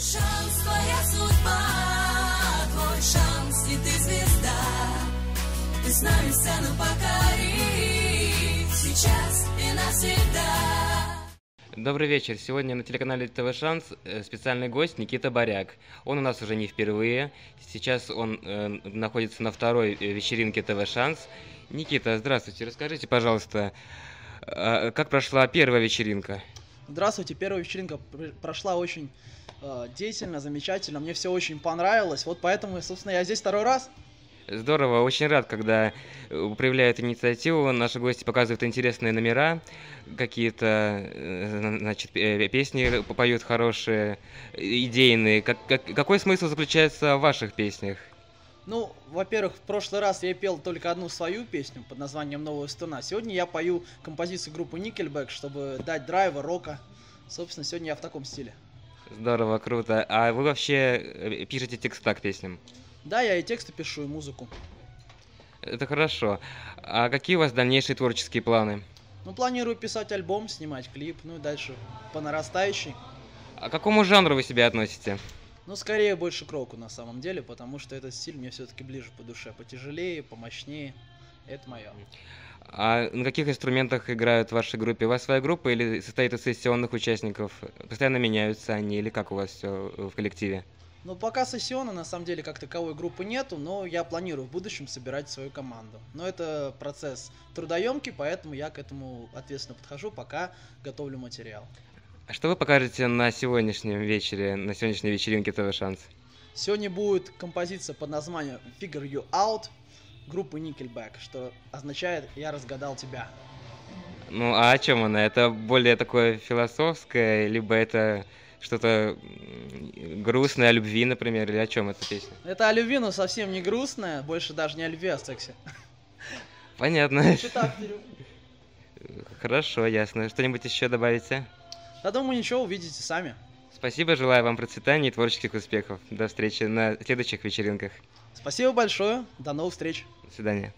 шанс, твоя судьба, твой шанс, и ты звезда. Ты с нами сцену покори, сейчас и навсегда. Добрый вечер. Сегодня на телеканале ТВ Шанс э, специальный гость Никита Баряк. Он у нас уже не впервые. Сейчас он э, находится на второй э, вечеринке ТВ Шанс. Никита, здравствуйте. Расскажите, пожалуйста, э, как прошла первая вечеринка? Здравствуйте, первая вечеринка пр- прошла очень э, деятельно, замечательно, мне все очень понравилось, вот поэтому, собственно, я здесь второй раз. Здорово, очень рад, когда э, проявляют инициативу, наши гости показывают интересные номера, какие-то, э, значит, э, песни поют хорошие, идейные. Как, как- какой смысл заключается в ваших песнях? Ну, во-первых, в прошлый раз я пел только одну свою песню под названием «Новая струна». Сегодня я пою композицию группы Nickelback, чтобы дать драйва, рока. Собственно, сегодня я в таком стиле. Здорово, круто. А вы вообще э, пишете текста к песням? Да, я и тексты пишу, и музыку. Это хорошо. А какие у вас дальнейшие творческие планы? Ну, планирую писать альбом, снимать клип, ну и дальше по нарастающей. А к какому жанру вы себя относите? Ну, скорее больше к року на самом деле, потому что этот стиль мне все-таки ближе по душе. Потяжелее, помощнее. Это мое. А на каких инструментах играют в вашей группе? У вас своя группа или состоит из сессионных участников? Постоянно меняются они или как у вас все в коллективе? Ну, пока сессиона, на самом деле, как таковой группы нету, но я планирую в будущем собирать свою команду. Но это процесс трудоемкий, поэтому я к этому ответственно подхожу, пока готовлю материал. А что вы покажете на сегодняшнем вечере, на сегодняшней вечеринке ТВ Шанс? Сегодня будет композиция под названием Figure You Out группы Nickelback, что означает «Я разгадал тебя». Ну, а о чем она? Это более такое философское, либо это что-то грустное о любви, например, или о чем эта песня? Это о любви, но совсем не грустная, больше даже не о любви, а о сексе. Понятно. Хорошо, ясно. Что-нибудь еще добавите? Да думаю, ничего, увидите сами. Спасибо, желаю вам процветания и творческих успехов. До встречи на следующих вечеринках. Спасибо большое, до новых встреч. До свидания.